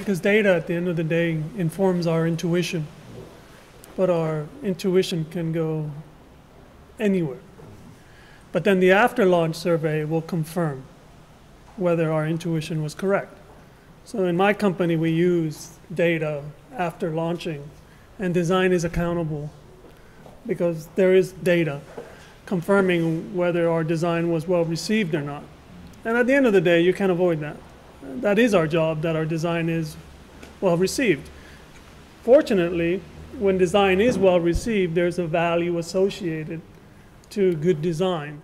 Because data, at the end of the day, informs our intuition. But our intuition can go anywhere. But then the after launch survey will confirm whether our intuition was correct. So in my company, we use data after launching, and design is accountable because there is data confirming whether our design was well received or not. And at the end of the day, you can't avoid that. That is our job, that our design is well received. Fortunately, when design is well received, there's a value associated to good design.